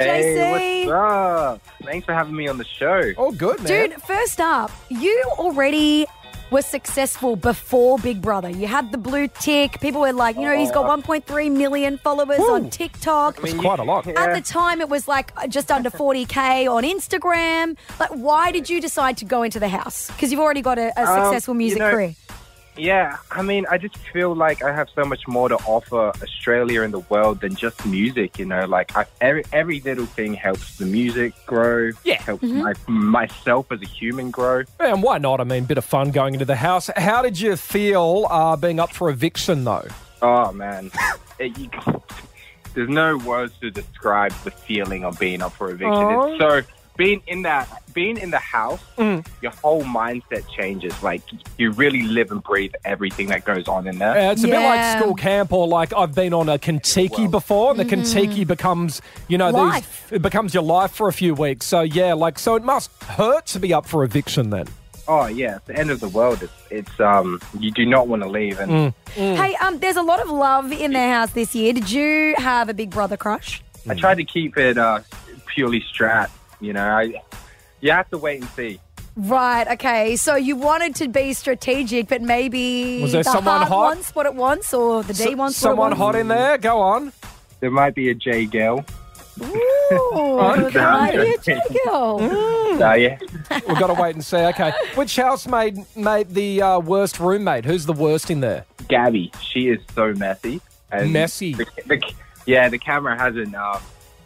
Hey, Jaycee. what's up? Thanks for having me on the show. Oh, good, man. Dude, first up, you already were successful before Big Brother. You had the blue tick. People were like, you know, he's got 1.3 million followers on TikTok. That's quite a lot. At the time, it was like just under 40k on Instagram. Like, why did you decide to go into the house? Because you've already got a, a Um, successful you music know- career. Yeah, I mean, I just feel like I have so much more to offer Australia and the world than just music. You know, like I, every every little thing helps the music grow. Yeah. helps my, myself as a human grow. And why not? I mean, bit of fun going into the house. How did you feel uh, being up for eviction, though? Oh man, It- you, there's no words to describe the feeling of being up for eviction. Oh. It's so being in that, being in the house, Mm. your whole mindset changes. Like you really live and breathe everything that goes on in there. Uh, it's a bit like school camp, or like I've been on a Contiki before. And the Contiki becomes, you know, these, it becomes your life for a few weeks. So yeah, like so it must hurt to be up for eviction then. Oh yeah, it's the end of the world. It's, it's um, you do not want to leave, and Hey, um, there's a lot of love in their house this year. Did you have a Big Brother crush? I tried to keep it uh, purely strat. You know, I you have to wait and see. Right. Okay. So you wanted to be strategic, but maybe Was there the someone heart hot? wants what it wants, or the D wants Someone what it hot in there? Go on. There might be a J girl. Ooh, there might be a J girl. So yeah, We've got to wait and see. Okay, which housemate made the uh, worst roommate? Who's the worst in there? Gabby, she is so messy. And Messy. The, the, yeah, the camera hasn't um,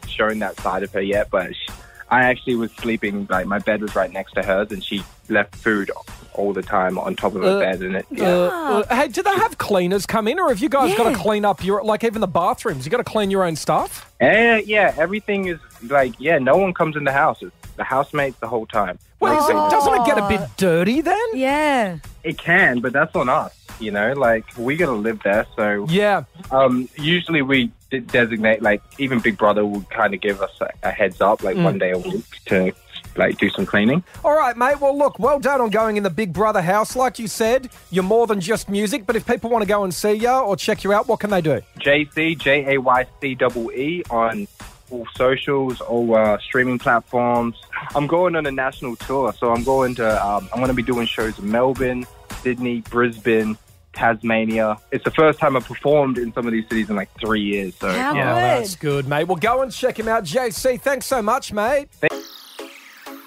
shown that side of her yet, but she, I actually was sleeping. Like my bed was right next to hers, and she left food all the time on top of her Uh, bed, and it. Yeah. Uh, uh, hey, do they have cleaners come in, or have you guys got to clean up your like even the bathrooms? You got to clean your own stuff. Eh, yeah, everything is like yeah. No one comes in the house. It's the housemates the whole time. Well, Oh. doesn't it get a bit dirty then? Yeah. It can, but that's on us. You know, like we gotta live there. So Yeah. um, usually we de- designate like even Big Brother will kind of give us a, a heads up, like one day a week to like do some cleaning. All right, mate. Well, look, well done on going in the Big Brother house. Like you said, you're more than just music. But if people want to go and see you or check you out, what can they do? JC J A Y C double E on all socials, all uh, streaming platforms. I'm going on a national tour, so I'm going to um, I'm going to be doing shows in Melbourne, Sydney, Brisbane. Tasmania. It's the first time I've performed in some of these cities in like three years. So How yeah, good. that's good, mate. Well, go and check him out, Jaycee. Thanks so much, mate.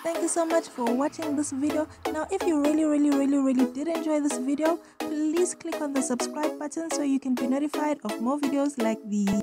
Thank you so much for watching this video. Now, if you really, really, really, really did enjoy this video, please click on the subscribe button so you can be notified of more videos like these.